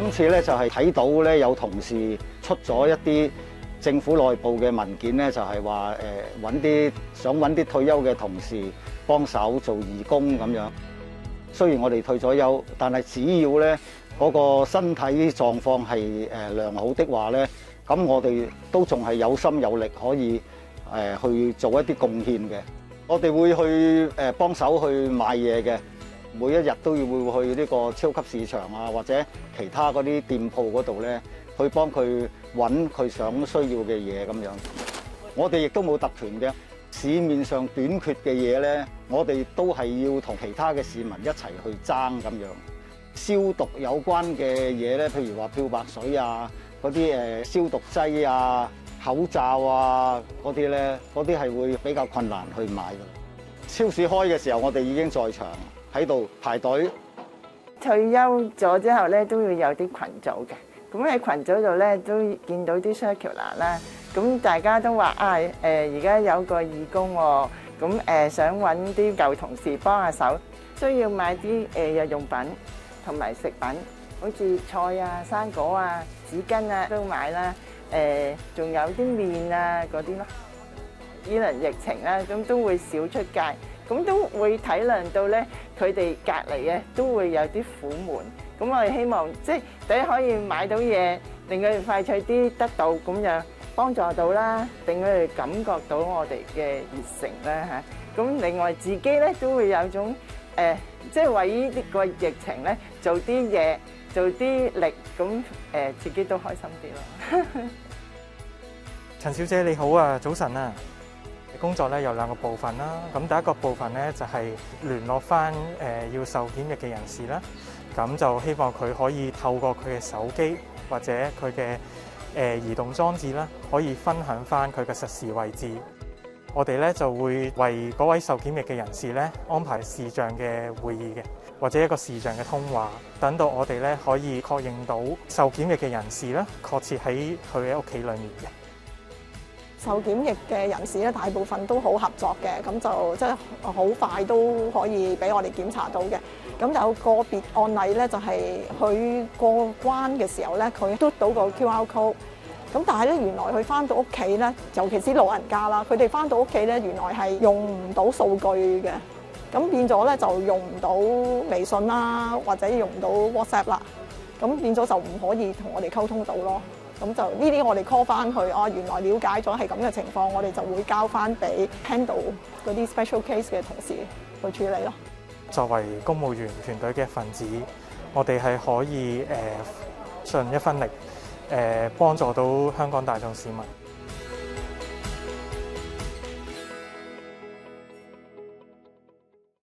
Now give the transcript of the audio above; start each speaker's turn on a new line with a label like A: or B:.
A: 今次咧就係睇到咧有同事出咗一啲政府內部嘅文件咧，就係話誒揾啲想揾啲退休嘅同事幫手做義工咁樣。雖然我哋退咗休，但係只要咧嗰個身體狀況係誒良好的話咧，咁我哋都仲係有心有力可以誒去做一啲貢獻嘅。我哋會去誒幫手去買嘢嘅。每一日都要會去呢個超級市場啊，或者其他嗰啲店鋪嗰度咧，去幫佢揾佢想需要嘅嘢咁樣。我哋亦都冇特權嘅，市面上短缺嘅嘢咧，我哋都係要同其他嘅市民一齊去爭咁樣。消毒有關嘅嘢咧，譬如話漂白水啊，嗰啲誒消毒劑啊、口罩啊嗰啲咧，嗰啲係會比較困難去買嘅。超市開嘅時候，我哋已經在場。喺度排隊。
B: 退休咗之後咧，都要有啲群組嘅。咁喺群組度咧，都見到啲 circular 啦。咁大家都話啊，誒而家有個義工喎，咁誒想揾啲舊同事幫下手，需要買啲誒日用品同埋食品，好似菜啊、生果啊、紙巾啊都買啦。誒，仲有啲麵啊嗰啲咯。依輪疫情啦，咁都會少出街。咁都會體諒到咧，佢哋隔離嘅都會有啲苦悶。咁我哋希望即係第一可以買到嘢，令佢哋快脆啲得到咁樣幫助到啦，令佢哋感覺到我哋嘅熱誠啦嚇。咁另外自己咧都會有種誒，即係為呢個疫情咧做啲嘢，做啲力，咁誒自己都開心啲咯。
C: 陳小姐你好啊，早晨啊！工作咧有兩個部分啦，咁第一個部分咧就係聯絡翻誒要受檢疫嘅人士啦，咁就希望佢可以透過佢嘅手機或者佢嘅誒移動裝置啦，可以分享翻佢嘅實時位置。我哋咧就會為嗰位受檢疫嘅人士咧安排視像嘅會議嘅，或者一個視像嘅通話，等到我哋咧可以確認到受檢疫嘅人士咧確切喺佢嘅屋企裡面嘅。
D: 受檢疫嘅人士咧，大部分都好合作嘅，咁就即係好快都可以俾我哋檢查到嘅。咁有個別案例咧，就係佢過關嘅時候咧，佢嘟到個 QR code。咁但係咧，原來佢翻到屋企咧，尤其是老人家啦，佢哋翻到屋企咧，原來係用唔到數據嘅。咁變咗咧，就用唔到微信啦，或者用唔到 WhatsApp 啦。咁變咗就唔可以同我哋溝通到咯。咁就呢啲我哋 call 翻佢，啊原來了解咗係咁嘅情況，我哋就會交翻俾 handle 嗰啲 special case 嘅同事去處理咯。
C: 作為公務員團隊嘅一份子，我哋係可以誒盡一分力誒幫助到香港大眾市民。